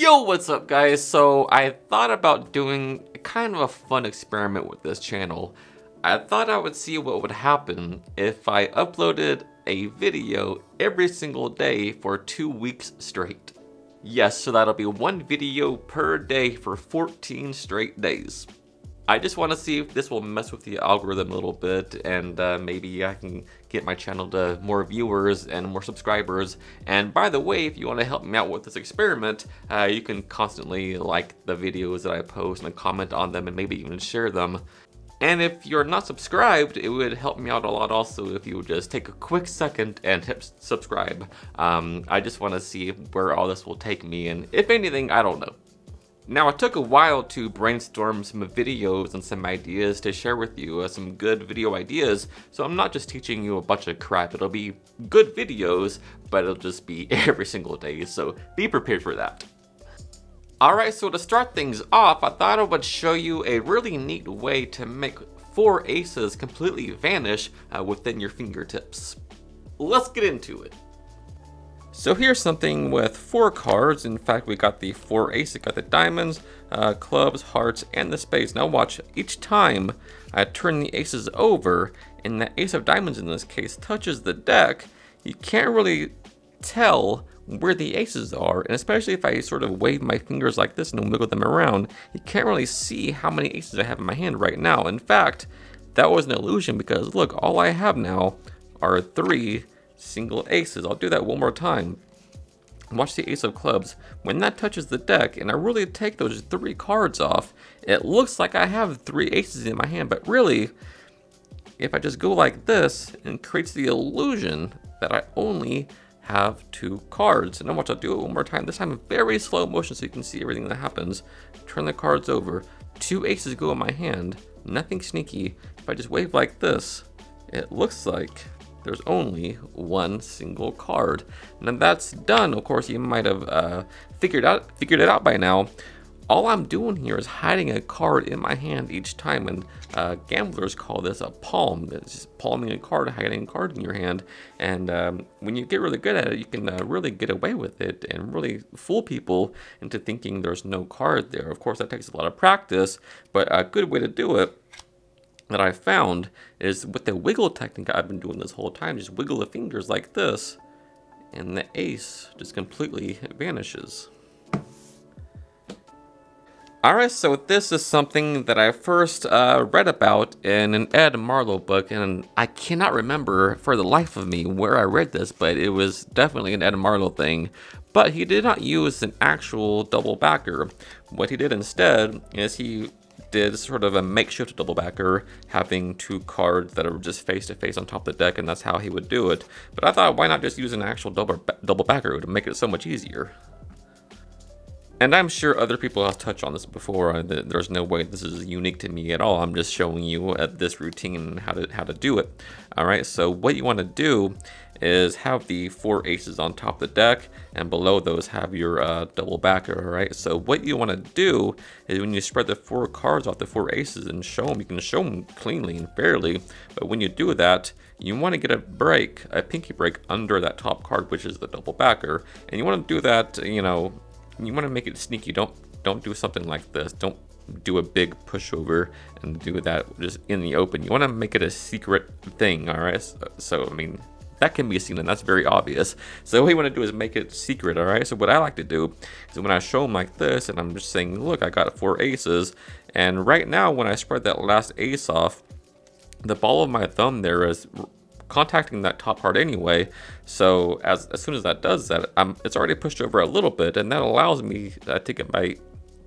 Yo, what's up guys? So I thought about doing kind of a fun experiment with this channel. I thought I would see what would happen if I uploaded a video every single day for two weeks straight. Yes, so that'll be one video per day for 14 straight days. I just want to see if this will mess with the algorithm a little bit and uh, maybe I can get my channel to more viewers and more subscribers. And by the way, if you want to help me out with this experiment, uh, you can constantly like the videos that I post and comment on them and maybe even share them. And if you're not subscribed, it would help me out a lot also if you would just take a quick second and hit subscribe. Um, I just want to see where all this will take me and if anything, I don't know. Now it took a while to brainstorm some videos and some ideas to share with you, uh, some good video ideas, so I'm not just teaching you a bunch of crap, it'll be good videos, but it'll just be every single day, so be prepared for that. Alright, so to start things off, I thought I would show you a really neat way to make four aces completely vanish uh, within your fingertips. Let's get into it. So here's something with four cards. In fact, we got the four aces, got the diamonds, uh, clubs, hearts, and the spades. Now watch, each time I turn the aces over, and the ace of diamonds in this case touches the deck, you can't really tell where the aces are, and especially if I sort of wave my fingers like this and wiggle them around, you can't really see how many aces I have in my hand right now. In fact, that was an illusion because look, all I have now are three single aces. I'll do that one more time. Watch the ace of clubs. When that touches the deck and I really take those three cards off, it looks like I have three aces in my hand, but really, if I just go like this, it creates the illusion that I only have two cards. And then watch, I'll do it one more time. This time in very slow motion so you can see everything that happens. Turn the cards over. Two aces go in my hand. Nothing sneaky. If I just wave like this, it looks like there's only one single card. Now that's done, of course, you might have uh, figured out figured it out by now. All I'm doing here is hiding a card in my hand each time, and uh, gamblers call this a palm. It's just palming a card, hiding a card in your hand. And um, when you get really good at it, you can uh, really get away with it and really fool people into thinking there's no card there. Of course, that takes a lot of practice, but a good way to do it that I found is with the wiggle technique I've been doing this whole time, just wiggle the fingers like this, and the ace just completely vanishes. Alright, so this is something that I first uh, read about in an Ed Marlo book, and I cannot remember for the life of me where I read this, but it was definitely an Ed Marlo thing. But he did not use an actual double backer. What he did instead is he did sort of a makeshift double backer, having two cards that are just face to face on top of the deck, and that's how he would do it. But I thought, why not just use an actual double double backer to make it so much easier? And I'm sure other people have touched on this before. There's no way this is unique to me at all. I'm just showing you at this routine how to how to do it. All right. So what you want to do is have the four aces on top of the deck and below those have your uh, double backer, all right? So what you wanna do is when you spread the four cards off the four aces and show them, you can show them cleanly and fairly, but when you do that, you wanna get a break, a pinky break under that top card, which is the double backer. And you wanna do that, you know, you wanna make it sneaky. Don't, don't do something like this. Don't do a big pushover and do that just in the open. You want to make it a secret thing, all right? So, so, I mean, that can be seen and that's very obvious. So what you want to do is make it secret, all right? So what I like to do is when I show them like this and I'm just saying, look, I got four aces. And right now when I spread that last ace off, the ball of my thumb there is contacting that top card anyway. So as, as soon as that does that, I'm, it's already pushed over a little bit and that allows me uh, to get my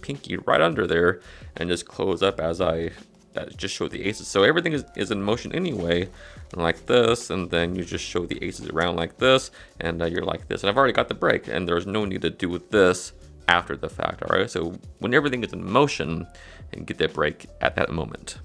pinky right under there and just close up as I that just show the aces. So everything is, is in motion anyway, like this, and then you just show the aces around like this, and uh, you're like this. And I've already got the break, and there's no need to do with this after the fact, all right? So when everything is in motion, and get that break at that moment.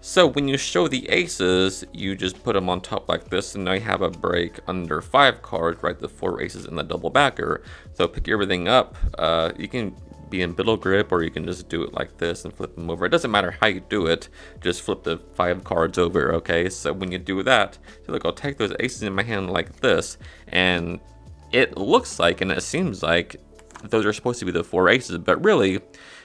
So when you show the aces, you just put them on top like this, and now you have a break under five cards, right? The four aces and the double backer. So pick everything up. Uh, you can in biddle grip or you can just do it like this and flip them over. It doesn't matter how you do it, just flip the five cards over, okay? So when you do that, so look, I'll take those aces in my hand like this and it looks like and it seems like those are supposed to be the four aces, but really,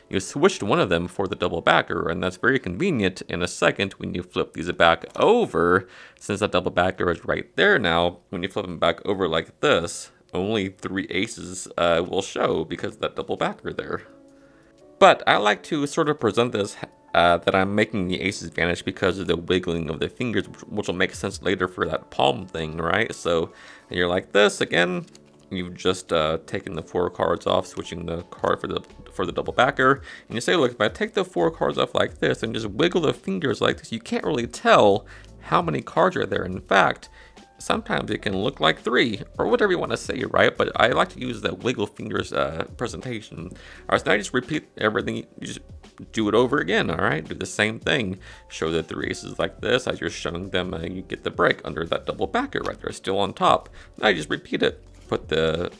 you switched one of them for the double backer, and that's very convenient in a second when you flip these back over, since that double backer is right there now, when you flip them back over like this, only three aces uh, will show because that double backer there. But I like to sort of present this uh, that I'm making the aces vanish because of the wiggling of the fingers, which will make sense later for that palm thing, right? So you're like this again, you've just uh, taken the four cards off, switching the card for the for the double backer, and you say, look, if I take the four cards off like this and just wiggle the fingers like this, you can't really tell how many cards are there. In fact, sometimes it can look like three, or whatever you want to say, right? But I like to use the wiggle fingers uh, presentation. All right, so now I just repeat everything, you just do it over again, all right? Do the same thing. Show the three aces like this. As you're showing them, uh, you get the break under that double backer right there, still on top. Now you just repeat it put the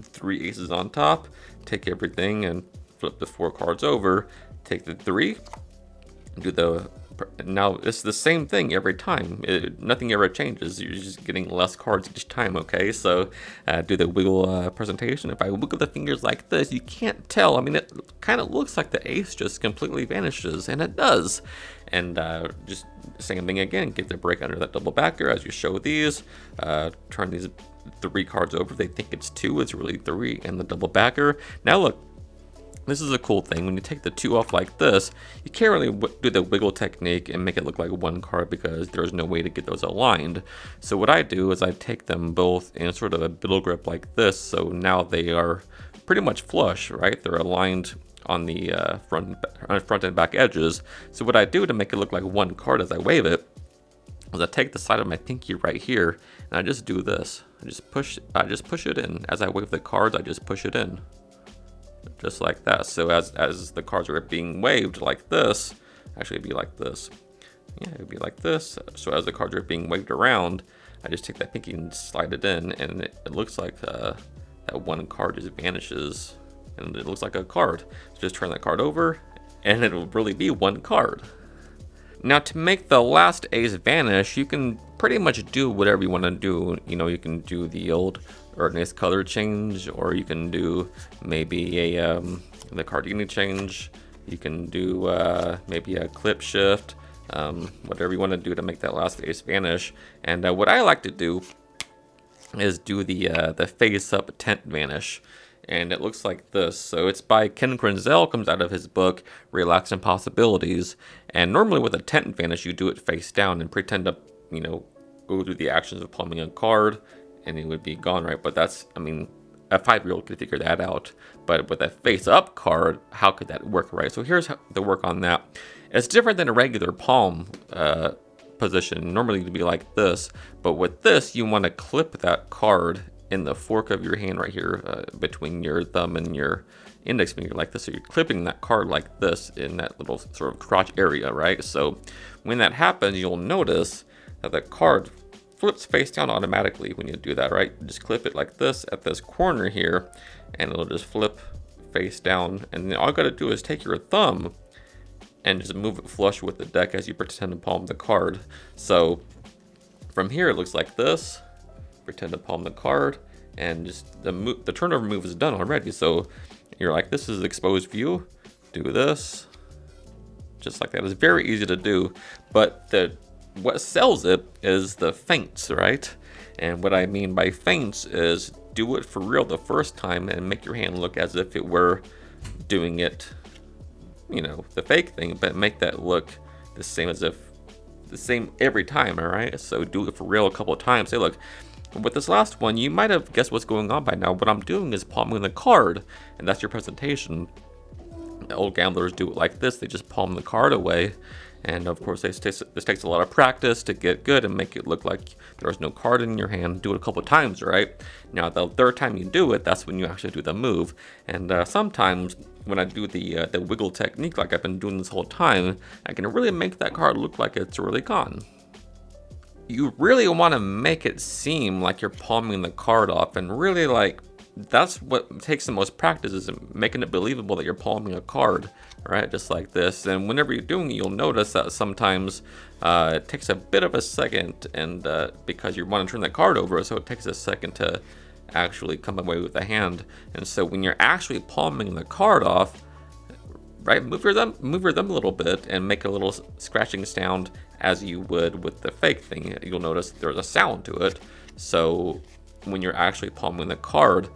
three aces on top, take everything and flip the four cards over, take the three, do the, now it's the same thing every time, it, nothing ever changes, you're just getting less cards each time, okay? So uh, do the wiggle uh, presentation, if I wiggle the fingers like this, you can't tell, I mean it kind of looks like the ace just completely vanishes, and it does. And uh, just same thing again, get the break under that double backer as you show these, uh, turn these three cards over. They think it's two, it's really three, and the double backer. Now look, this is a cool thing. When you take the two off like this, you can't really do the wiggle technique and make it look like one card because there's no way to get those aligned. So what I do is I take them both in sort of a biddle grip like this. So now they are pretty much flush, right? They're aligned on the uh, front, front and back edges. So what I do to make it look like one card as I wave it is I take the side of my pinky right here and I just do this. I just push I just push it in. As I wave the cards, I just push it in. Just like that. So as, as the cards are being waved like this, actually it'd be like this. Yeah, it'd be like this. So as the cards are being waved around, I just take that pinky and slide it in and it, it looks like uh, that one card just vanishes and it looks like a card. So just turn that card over and it'll really be one card. Now to make the last ace vanish, you can pretty much do whatever you want to do. You know, you can do the old Erdnase color change, or you can do maybe a um, the Cardini change. You can do uh, maybe a clip shift, um, whatever you want to do to make that last ace vanish. And uh, what I like to do is do the uh, the face up tent vanish and it looks like this. So it's by Ken Krenzel, comes out of his book Relax Impossibilities. And normally with a tent vanish, you do it face down and pretend to, you know, go through the actions of palming a card, and it would be gone, right? But that's, I mean, a five-year-old could figure that out. But with a face-up card, how could that work, right? So here's the work on that. It's different than a regular palm uh, position. Normally it'd be like this, but with this, you want to clip that card in the fork of your hand right here uh, between your thumb and your index finger like this. So you're clipping that card like this in that little sort of crotch area, right? So when that happens, you'll notice that the card flips face down automatically when you do that, right? Just clip it like this at this corner here, and it'll just flip face down. And then all you gotta do is take your thumb and just move it flush with the deck as you pretend to palm the card. So from here, it looks like this pretend to palm the card, and just the move, the turnover move is done already. So you're like, this is exposed view, do this, just like that. It's very easy to do, but the what sells it is the feints, right? And what I mean by feints is do it for real the first time and make your hand look as if it were doing it, you know, the fake thing, but make that look the same as if the same every time, all right? So do it for real a couple of times. Say, look, with this last one, you might have guessed what's going on by now. What I'm doing is palming the card, and that's your presentation. Old gamblers do it like this. They just palm the card away. And of course, this takes, this takes a lot of practice to get good and make it look like there's no card in your hand. Do it a couple times, right? Now, the third time you do it, that's when you actually do the move. And uh, sometimes when I do the uh, the wiggle technique like I've been doing this whole time, I can really make that card look like it's really gone you really want to make it seem like you're palming the card off and really like that's what takes the most practice is making it believable that you're palming a card right just like this and whenever you're doing it you'll notice that sometimes uh, it takes a bit of a second and uh, because you want to turn that card over so it takes a second to actually come away with the hand. And so when you're actually palming the card off, right, move your thumb, move your thumb a little bit and make a little scratching sound as you would with the fake thing. You'll notice there's a sound to it. So when you're actually palming the card,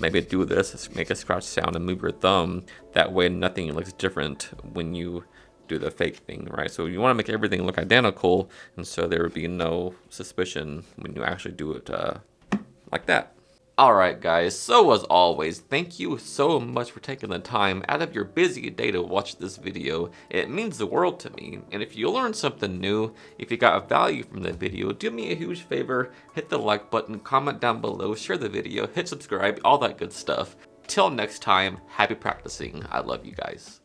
maybe do this, make a scratch sound and move your thumb. That way nothing looks different when you do the fake thing, right? So you want to make everything look identical, and so there would be no suspicion when you actually do it uh, like that. Alright guys, so as always, thank you so much for taking the time out of your busy day to watch this video. It means the world to me, and if you learned something new, if you got value from the video, do me a huge favor, hit the like button, comment down below, share the video, hit subscribe, all that good stuff. Till next time, happy practicing. I love you guys.